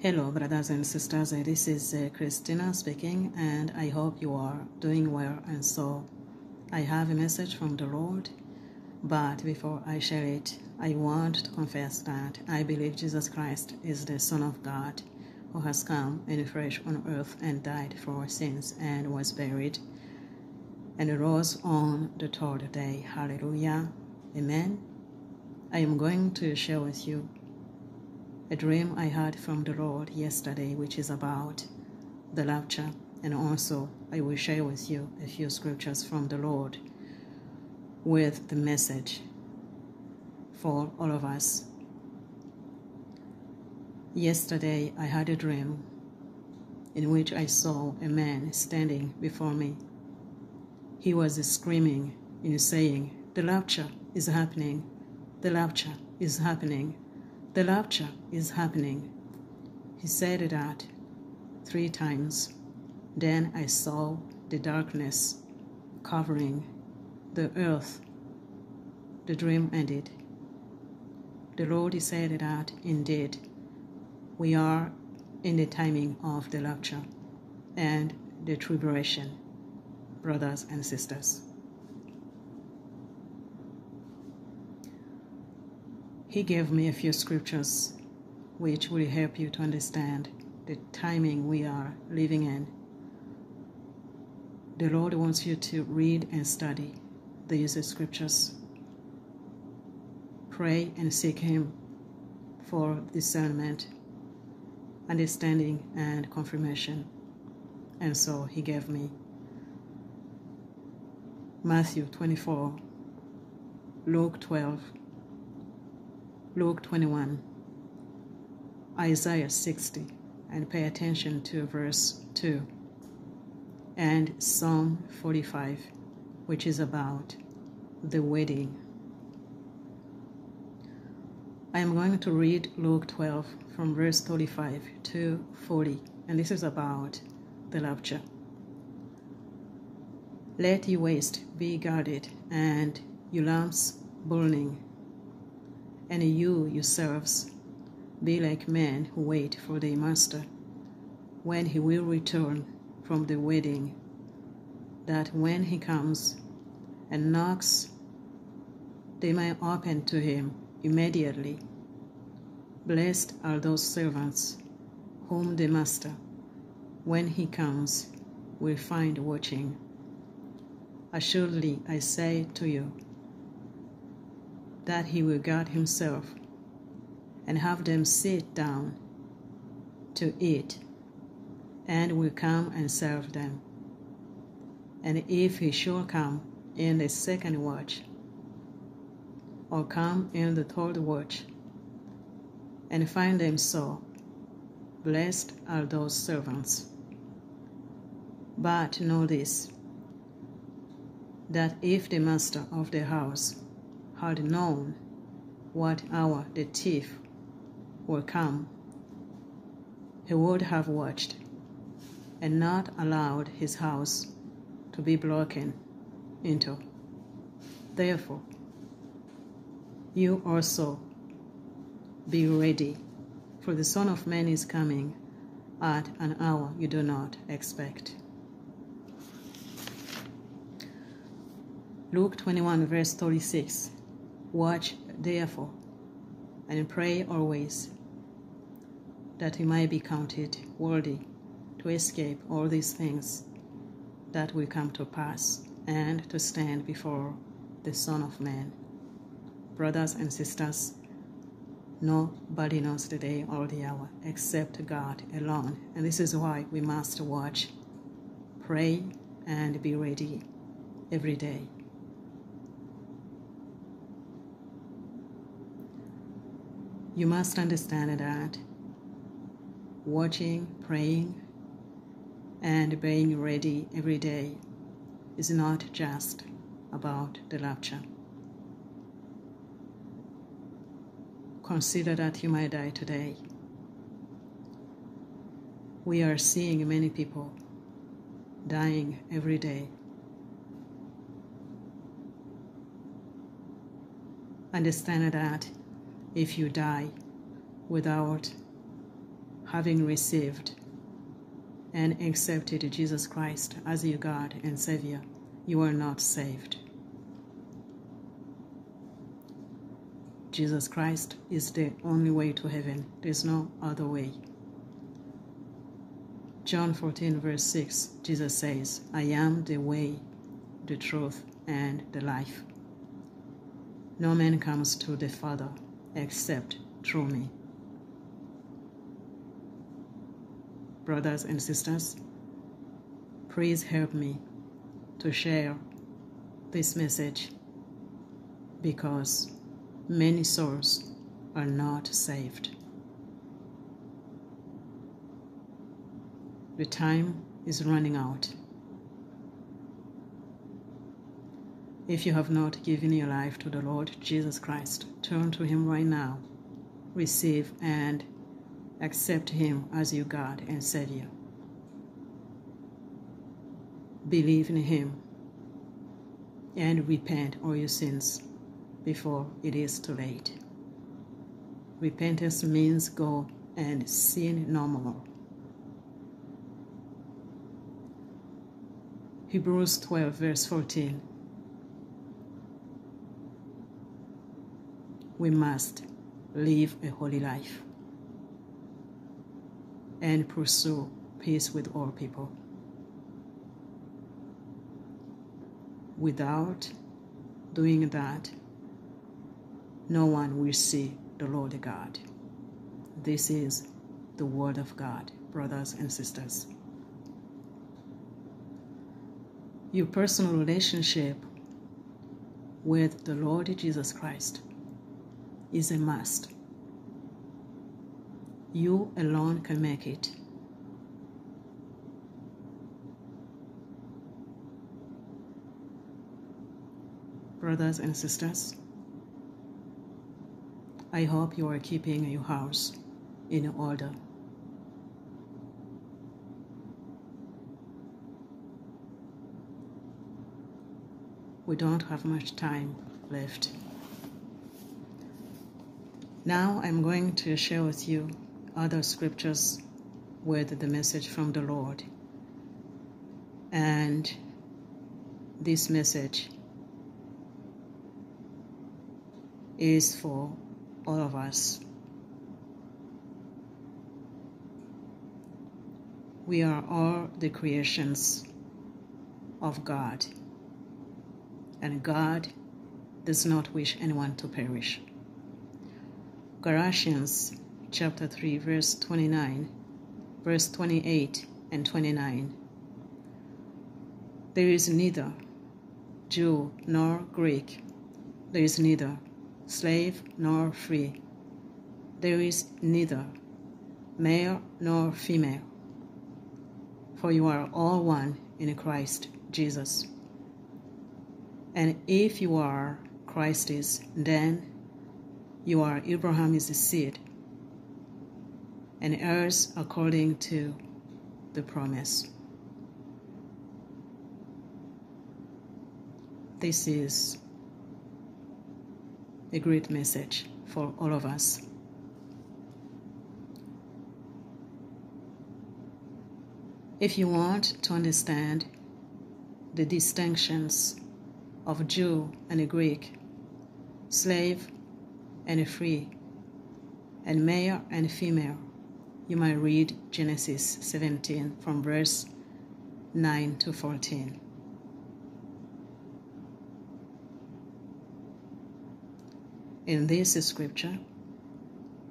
Hello, brothers and sisters. This is uh, Christina speaking, and I hope you are doing well. And so, I have a message from the Lord, but before I share it, I want to confess that I believe Jesus Christ is the Son of God who has come in flesh on earth and died for our sins and was buried and rose on the third day. Hallelujah. Amen. I am going to share with you a dream I had from the Lord yesterday, which is about the rapture. And also, I will share with you a few scriptures from the Lord with the message for all of us. Yesterday, I had a dream in which I saw a man standing before me. He was screaming and saying, The rapture is happening, the rapture is happening. The rapture is happening. He said that three times. Then I saw the darkness covering the earth. The dream ended. The Lord said that indeed we are in the timing of the rapture and the tribulation, brothers and sisters. He gave me a few scriptures which will help you to understand the timing we are living in. The Lord wants you to read and study these scriptures. Pray and seek Him for discernment, understanding, and confirmation. And so He gave me Matthew 24, Luke 12, Luke 21, Isaiah 60, and pay attention to verse 2, and Psalm 45, which is about the wedding. I am going to read Luke 12 from verse 35 to 40, and this is about the rapture. Let your waist be guarded and your lamps burning and you yourselves be like men who wait for their master when he will return from the wedding, that when he comes and knocks, they may open to him immediately. Blessed are those servants whom the master, when he comes, will find watching. Assuredly, I say to you, that he will guard himself and have them sit down to eat and will come and serve them. And if he shall come in the second watch, or come in the third watch, and find them so, blessed are those servants. But know this that if the master of the house had known what hour the thief would come, he would have watched and not allowed his house to be broken into. Therefore, you also be ready, for the Son of Man is coming at an hour you do not expect. Luke 21, verse 36. Watch therefore, and pray always, that we might be counted worthy to escape all these things that will come to pass and to stand before the Son of Man. Brothers and sisters, nobody knows the day or the hour except God alone, and this is why we must watch, pray, and be ready every day. You must understand that watching, praying, and being ready every day is not just about the rapture. Consider that you might die today. We are seeing many people dying every day. Understand that if you die without having received and accepted Jesus Christ as your God and Savior, you are not saved. Jesus Christ is the only way to heaven. There's no other way. John 14, verse 6, Jesus says, I am the way, the truth, and the life. No man comes to the Father except through me. Brothers and sisters, please help me to share this message because many souls are not saved. The time is running out. If you have not given your life to the Lord Jesus Christ, turn to Him right now. Receive and accept Him as your God and Savior. Believe in Him and repent all your sins before it is too late. Repentance means go and sin no more. Hebrews 12, verse 14. We must live a holy life and pursue peace with all people. Without doing that, no one will see the Lord God. This is the Word of God, brothers and sisters. Your personal relationship with the Lord Jesus Christ is a must. You alone can make it. Brothers and sisters, I hope you are keeping your house in order. We don't have much time left. Now I'm going to share with you other scriptures with the message from the Lord. And this message is for all of us. We are all the creations of God, and God does not wish anyone to perish. Galatians chapter 3, verse 29, verse 28 and 29. There is neither Jew nor Greek, there is neither slave nor free. There is neither male nor female, for you are all one in Christ Jesus. And if you are Christ's, then you are Abraham's seed and heirs according to the promise. This is a great message for all of us. If you want to understand the distinctions of Jew and a Greek, slave and free, and male and female, you might read Genesis 17 from verse 9 to 14. In this scripture,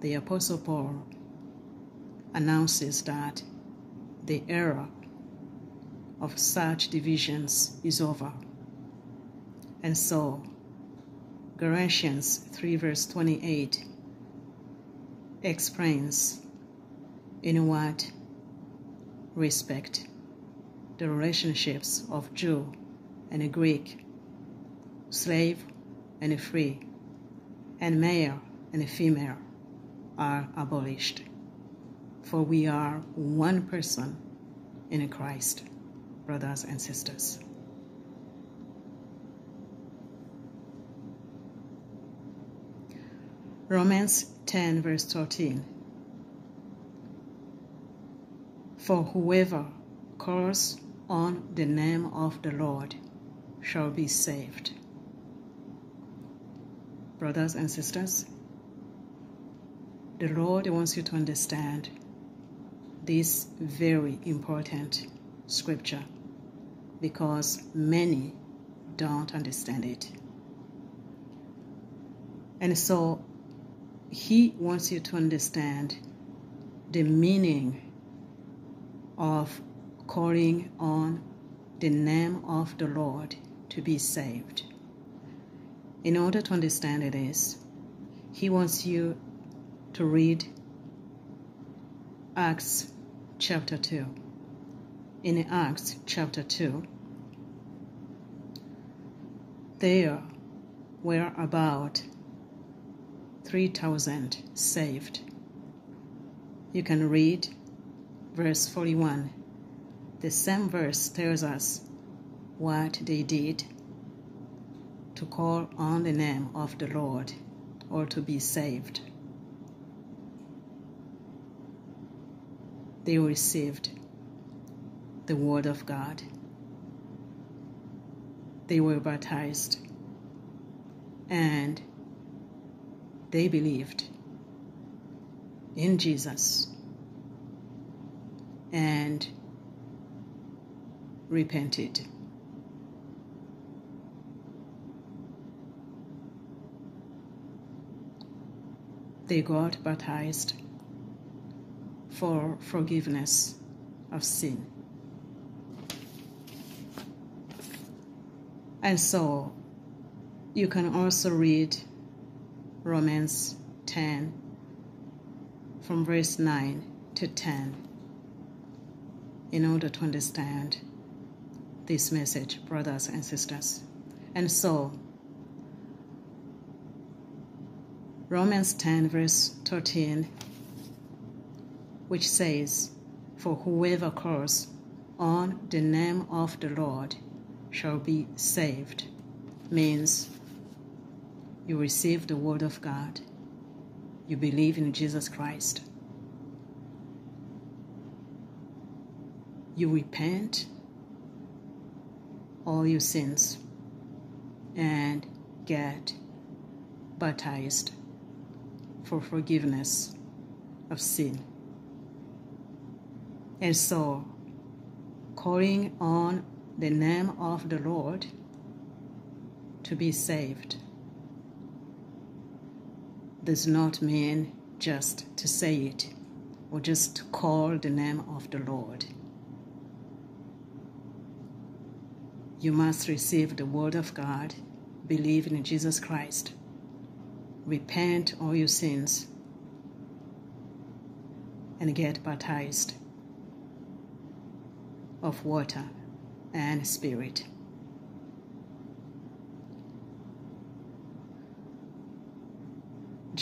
the Apostle Paul announces that the era of such divisions is over. And so, Galatians 3 verse 28 explains in what respect the relationships of Jew and Greek, slave and a free, and male and a female are abolished. For we are one person in Christ, brothers and sisters. Romans 10, verse 13. For whoever calls on the name of the Lord shall be saved. Brothers and sisters, the Lord wants you to understand this very important scripture because many don't understand it. And so he wants you to understand the meaning of calling on the name of the Lord to be saved. In order to understand this, he wants you to read Acts chapter 2. In Acts chapter 2, there were about 3,000 saved. You can read verse 41. The same verse tells us what they did to call on the name of the Lord or to be saved. They received the Word of God. They were baptized and they believed in Jesus and repented. They got baptized for forgiveness of sin. And so you can also read Romans 10 from verse 9 to 10 in order to understand this message, brothers and sisters. And so, Romans 10, verse 13, which says, For whoever calls on the name of the Lord shall be saved, means you receive the Word of God, you believe in Jesus Christ, you repent all your sins and get baptized for forgiveness of sin. And so, calling on the name of the Lord to be saved does not mean just to say it or just to call the name of the Lord. You must receive the Word of God, believe in Jesus Christ, repent all your sins, and get baptized of water and spirit.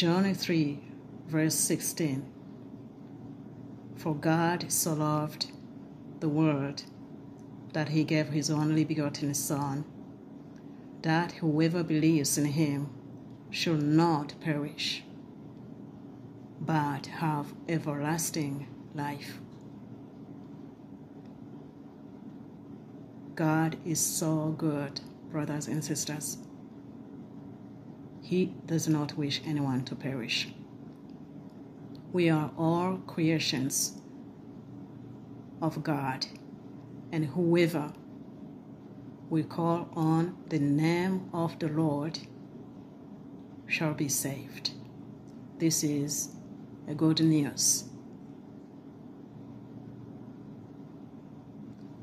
John 3, verse 16 For God so loved the world that he gave his only begotten Son, that whoever believes in him should not perish, but have everlasting life. God is so good, brothers and sisters. He does not wish anyone to perish. We are all creations of God, and whoever will call on the name of the Lord shall be saved. This is a good news.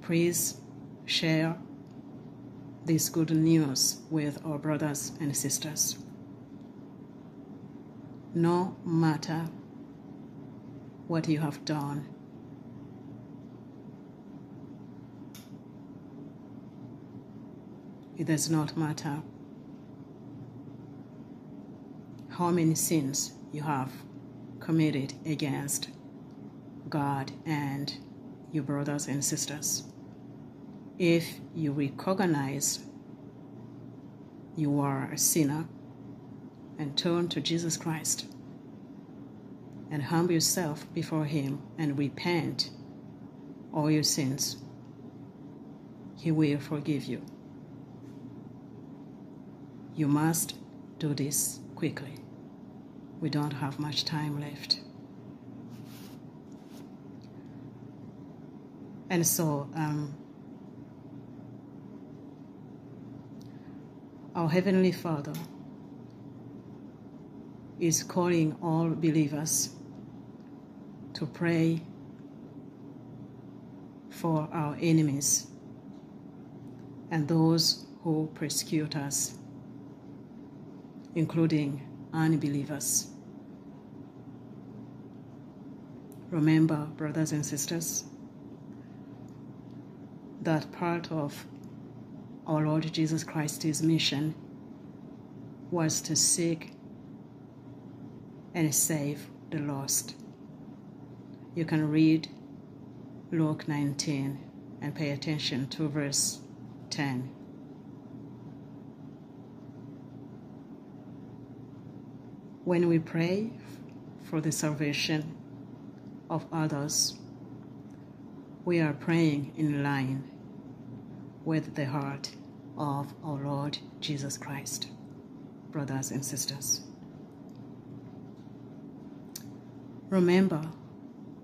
Please share this good news with our brothers and sisters. No matter what you have done, it does not matter how many sins you have committed against God and your brothers and sisters. If you recognize you are a sinner and turn to Jesus Christ and humble yourself before Him and repent all your sins, He will forgive you. You must do this quickly. We don't have much time left. And so, um, our Heavenly Father is calling all believers to pray for our enemies and those who persecute us, including unbelievers. Remember, brothers and sisters, that part of our Lord Jesus Christ's mission was to seek and save the lost. You can read Luke 19 and pay attention to verse 10. When we pray for the salvation of others, we are praying in line with the heart of our Lord Jesus Christ, brothers and sisters. Remember,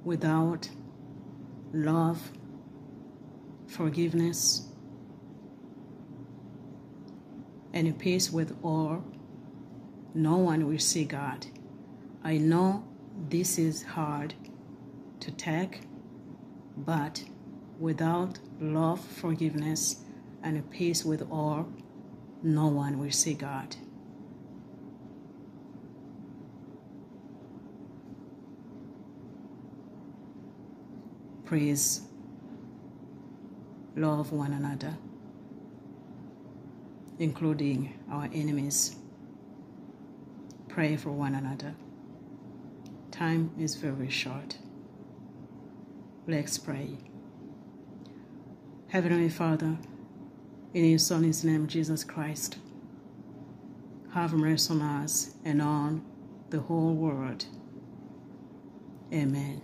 without love, forgiveness, and peace with all, no one will see God. I know this is hard to take, but without love, forgiveness, and peace with all, no one will see God. Please love one another, including our enemies. Pray for one another. Time is very short. Let's pray. Heavenly Father, in your Son's name, Jesus Christ, have mercy on us and on the whole world. Amen.